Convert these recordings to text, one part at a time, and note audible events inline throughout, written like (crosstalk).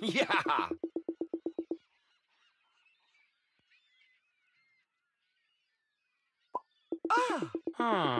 (laughs) yeah! Ah! Hmm.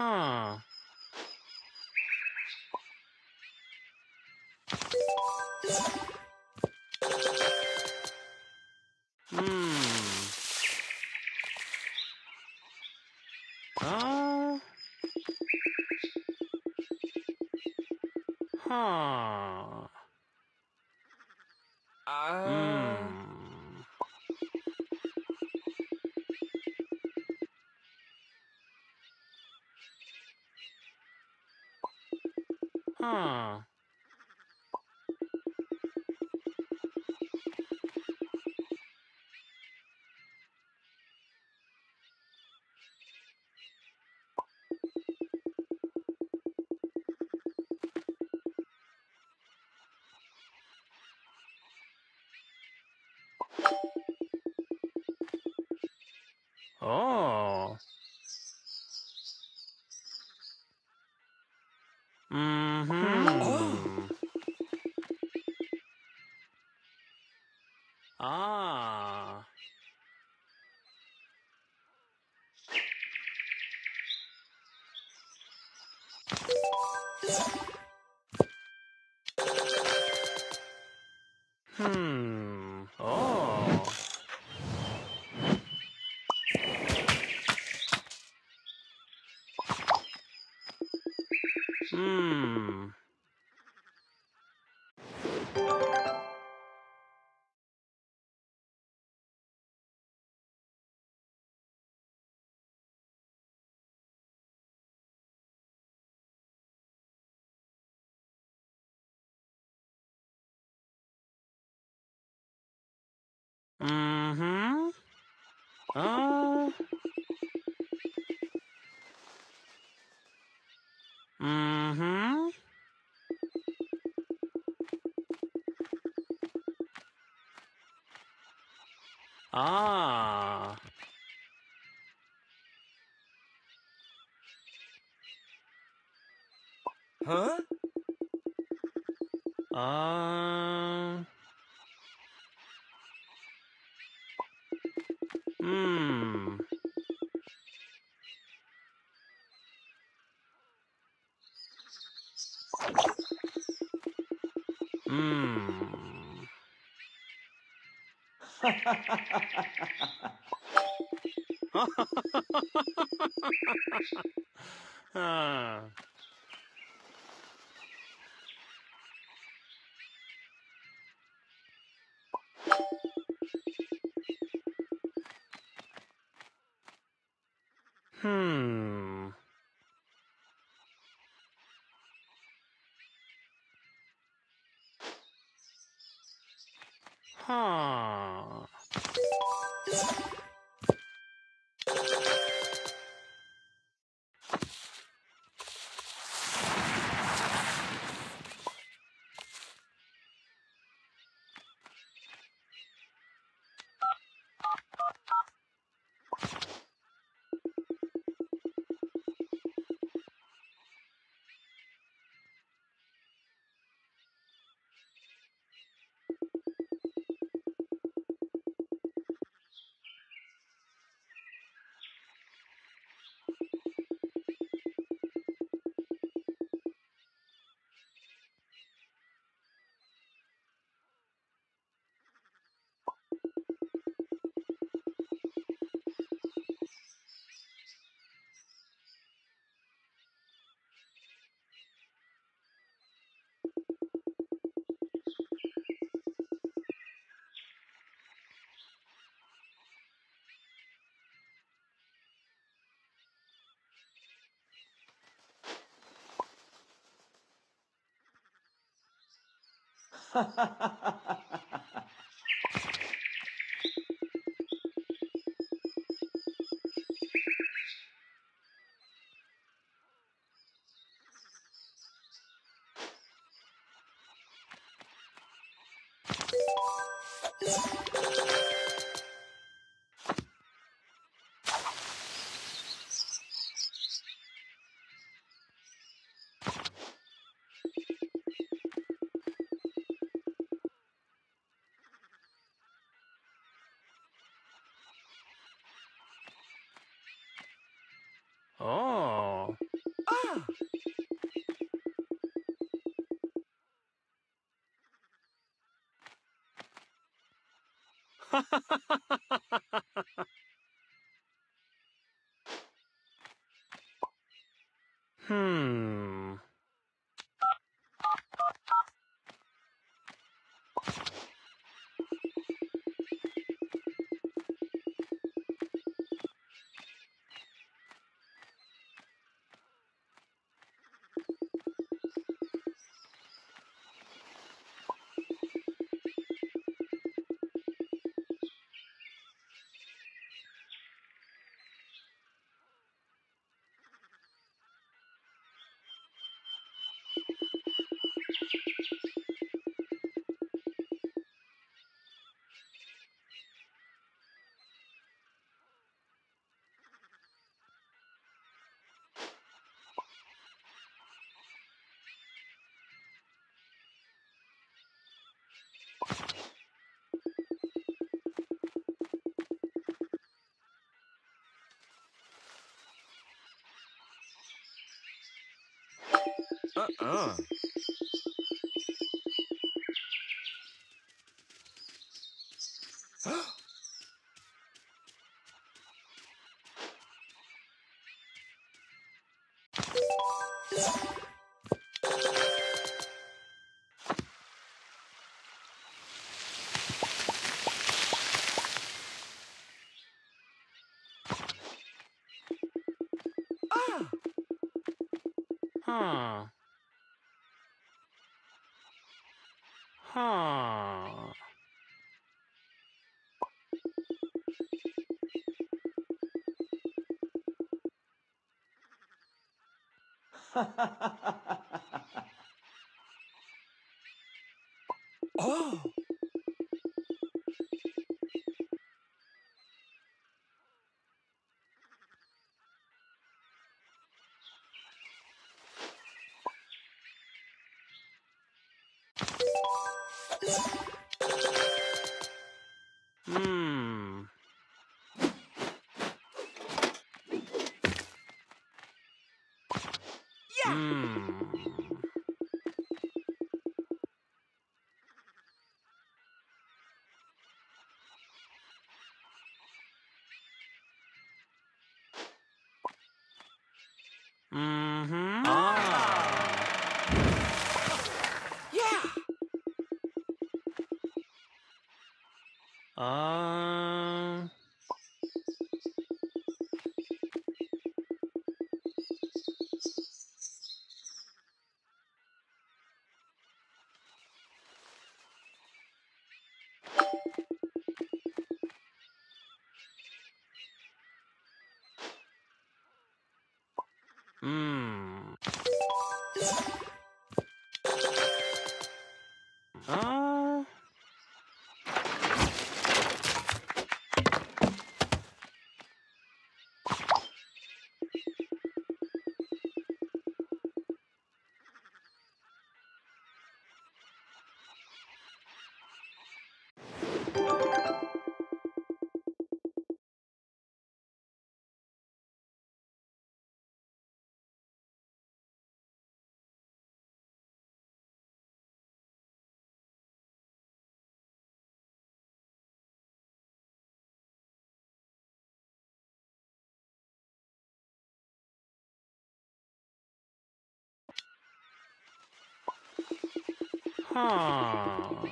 Huh. Hmm. Uh. Huh. Ah. Uh, mm-hmm. Ah. Huh? Uh... Hmm. Hmm. (laughs) (laughs) Ah. Hmm. Huh. Oh. Ah! Hmm. Uh-uh. (gasps) ah! Huh. Huh. Oh! Huh.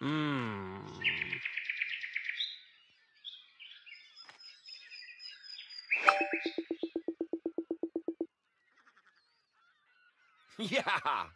Hmm. Yeah.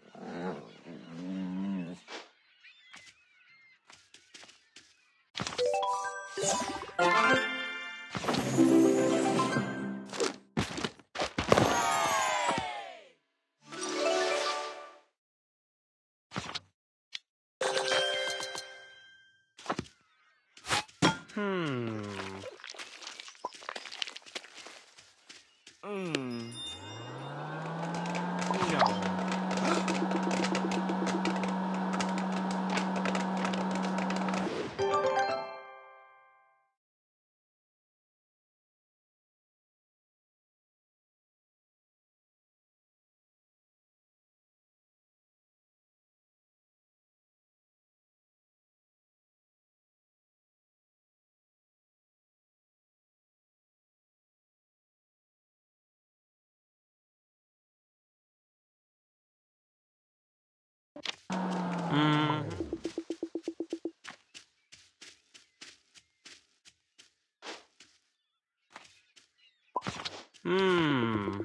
Hmm.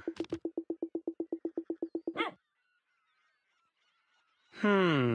Hmm.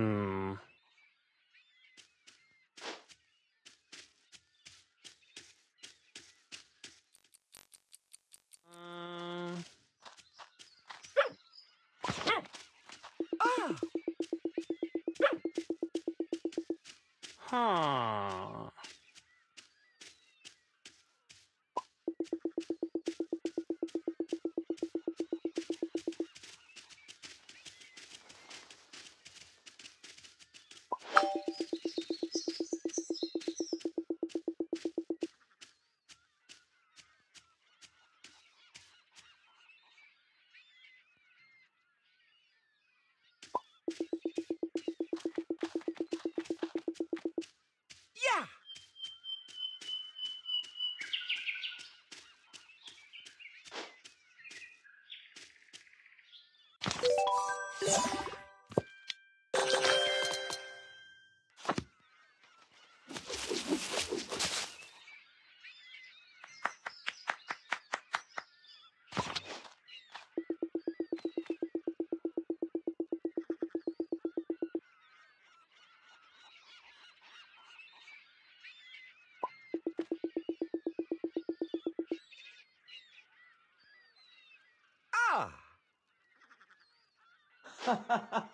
Ah! (laughs) Uh.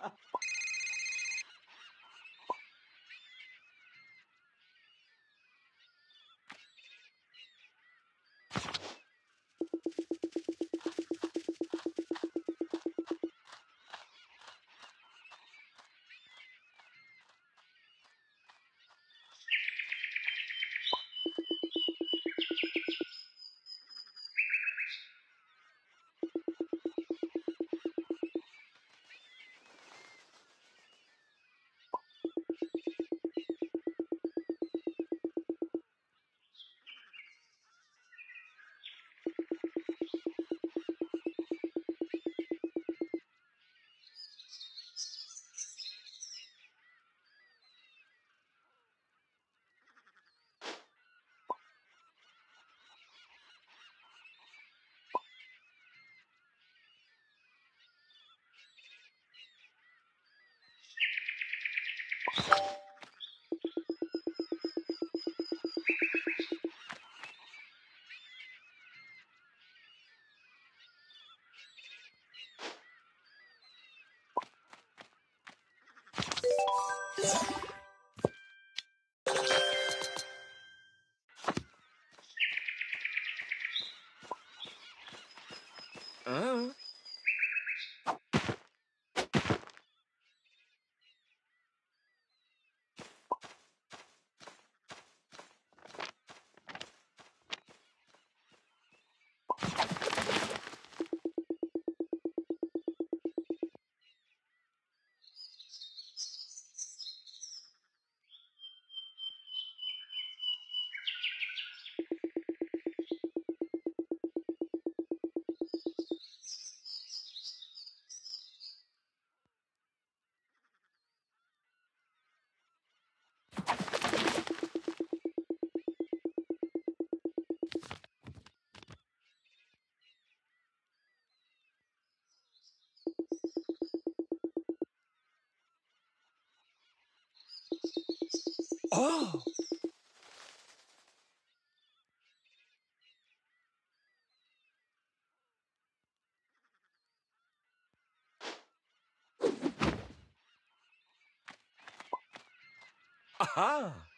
Oh! (laughs) Aha!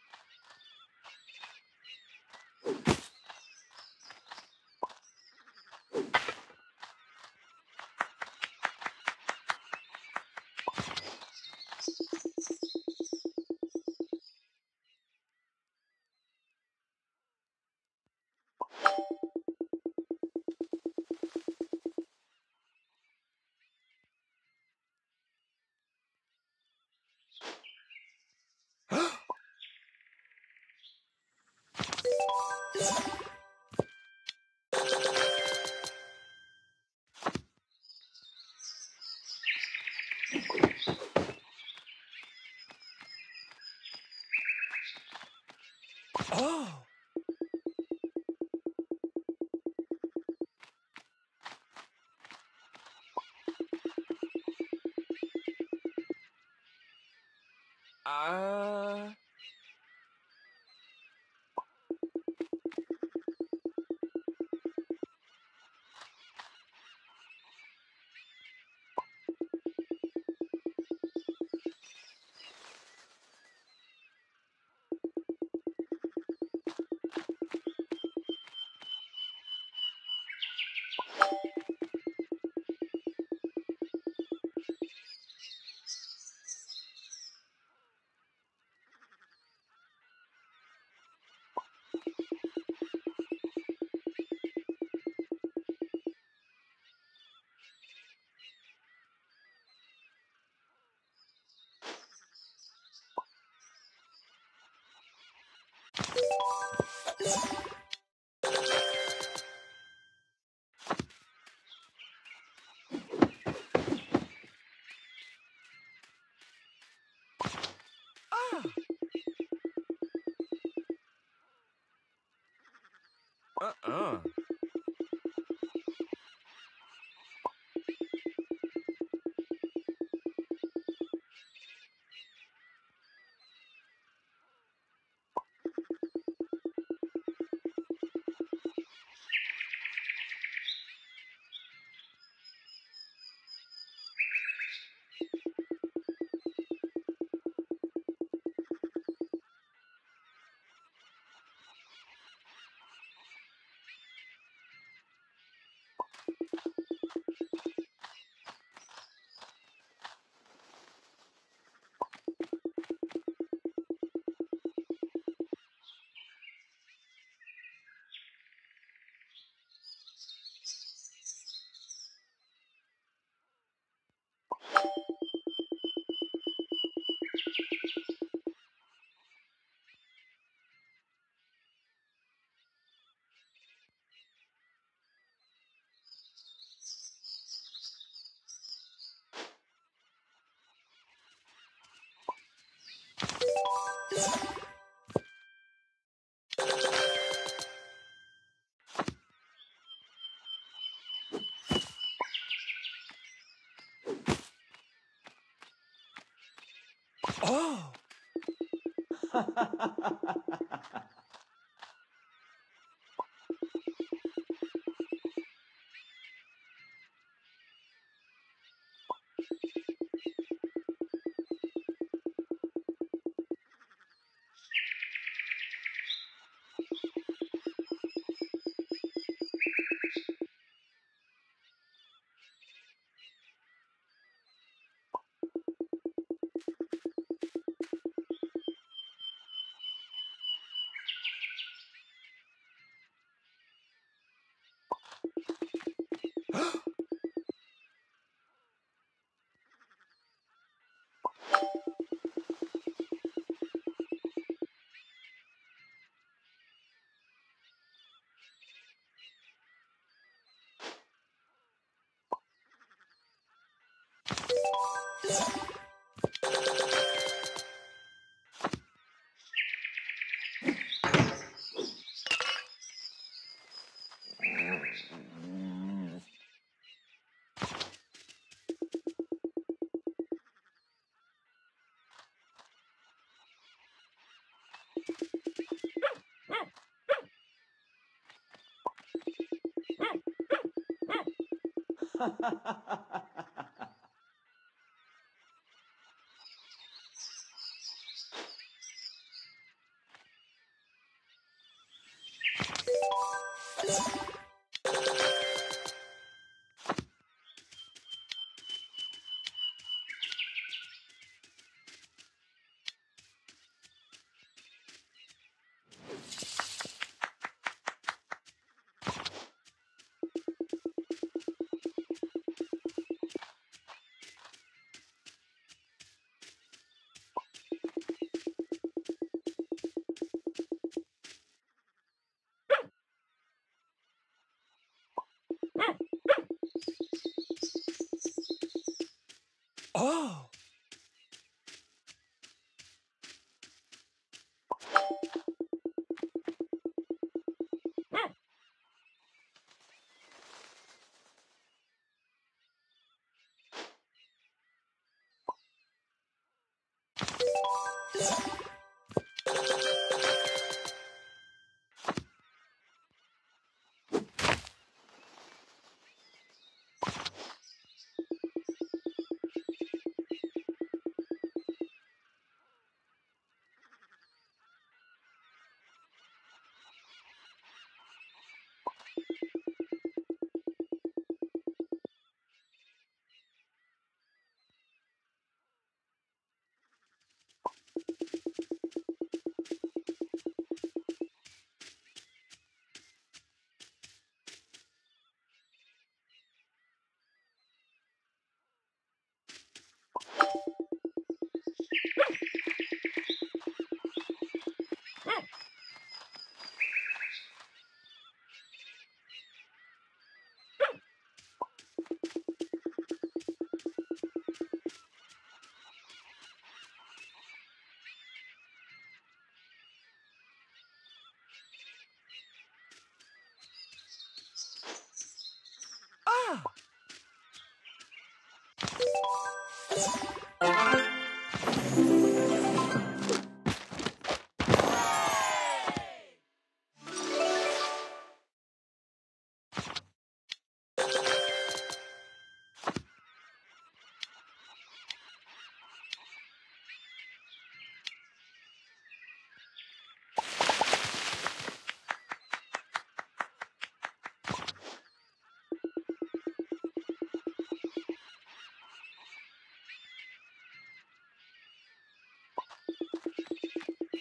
Uh. Oh. Oh.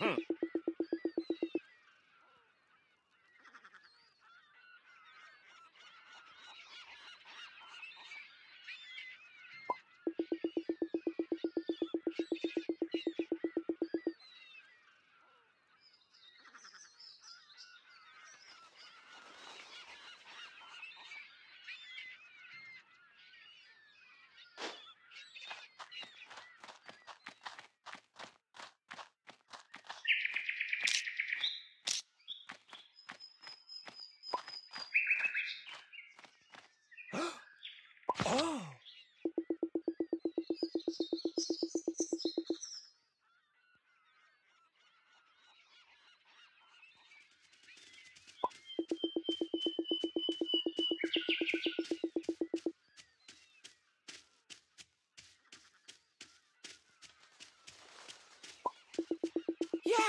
Oh.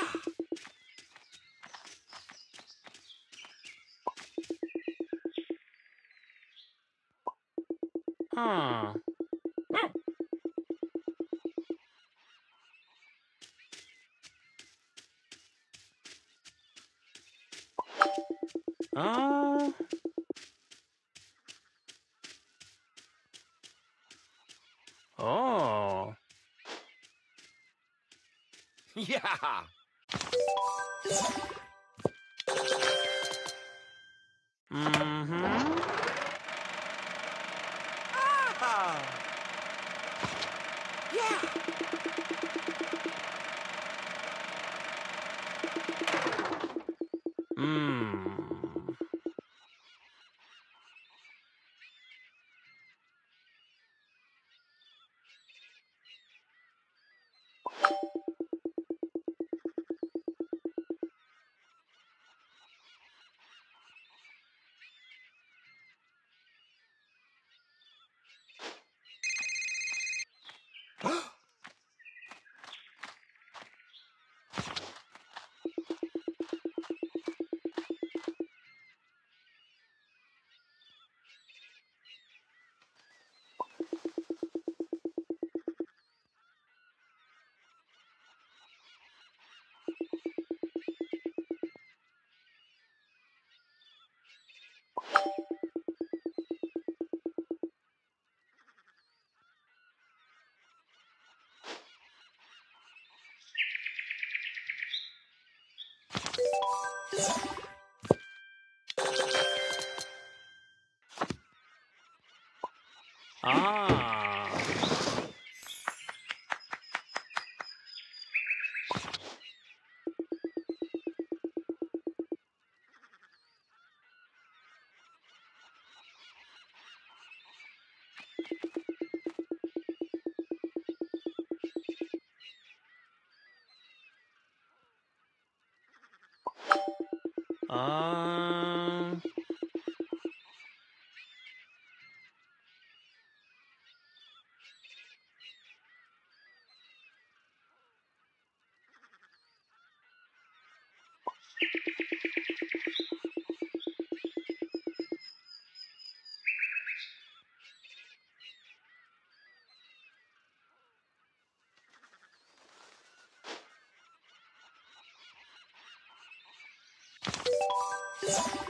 (laughs) Yeah. Uh, oh. Yeah. Mm-hmm. (laughs) Hmm. (laughs)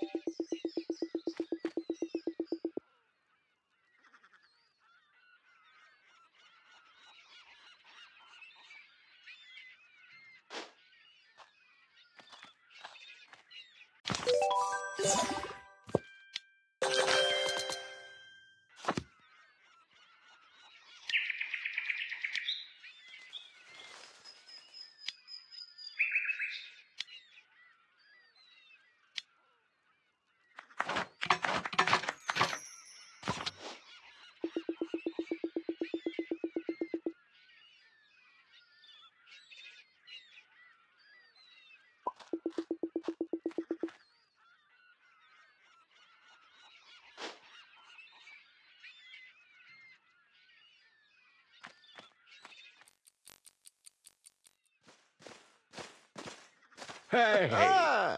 Mm. Hey. Ah.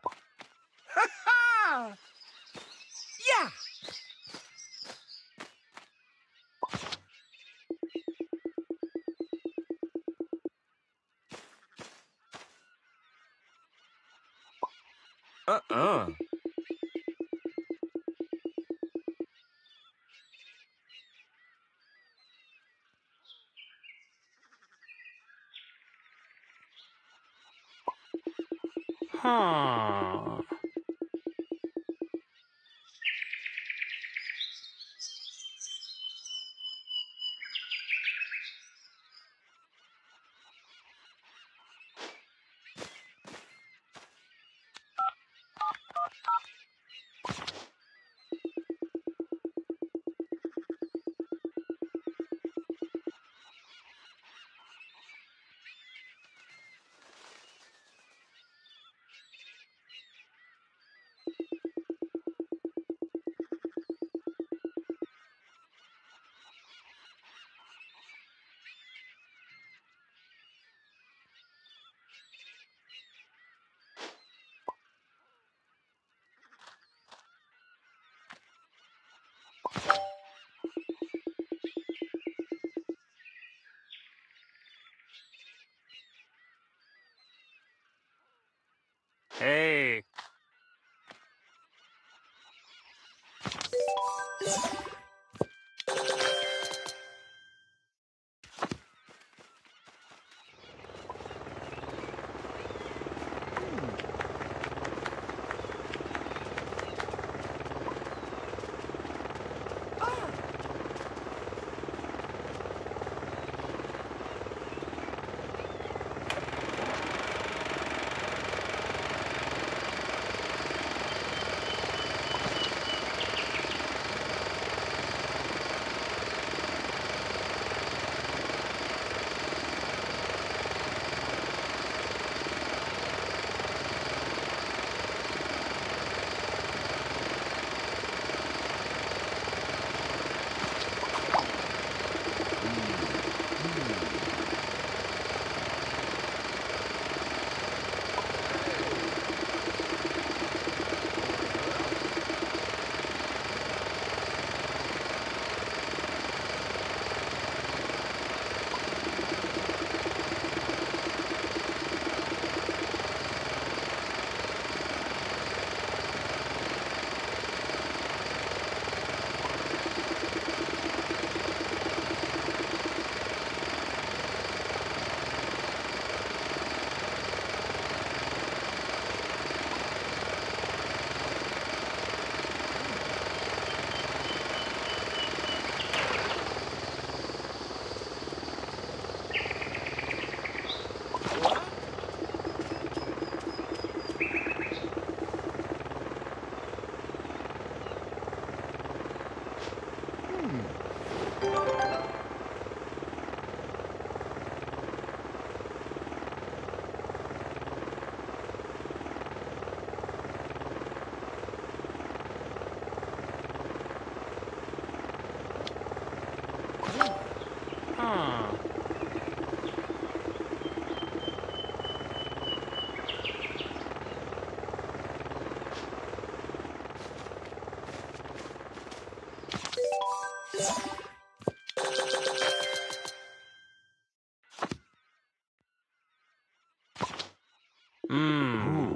Mm.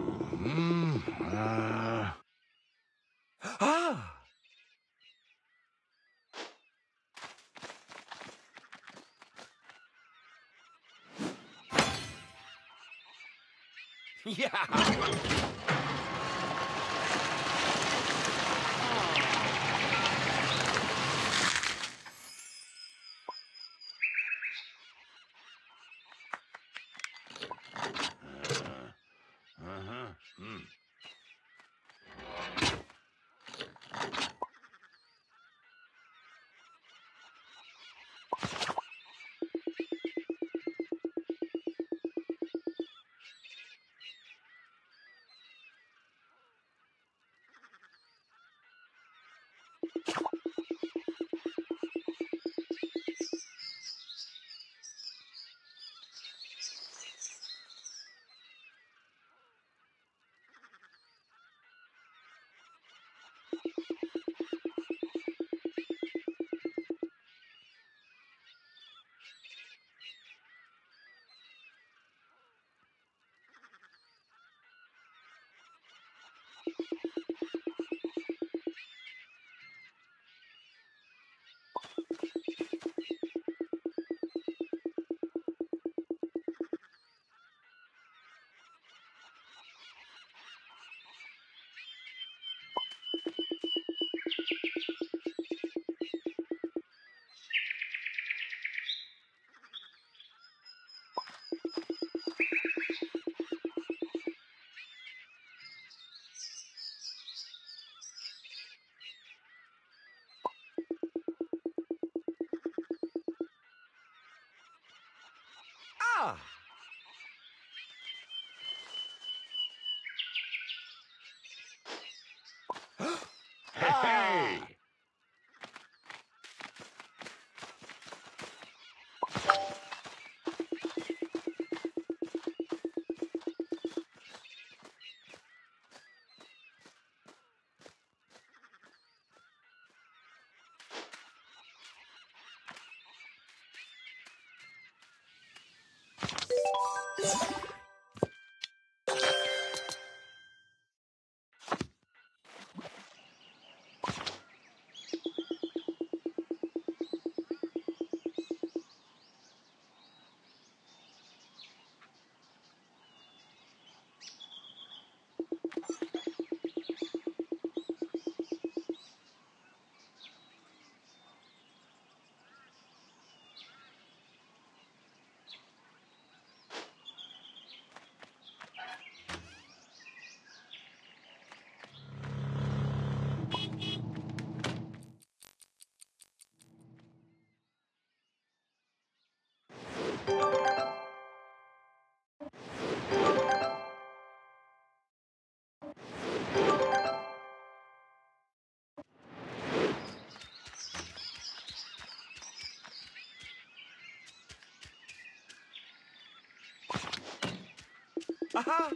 (laughs) Yeah. Ah! you (laughs) Aha!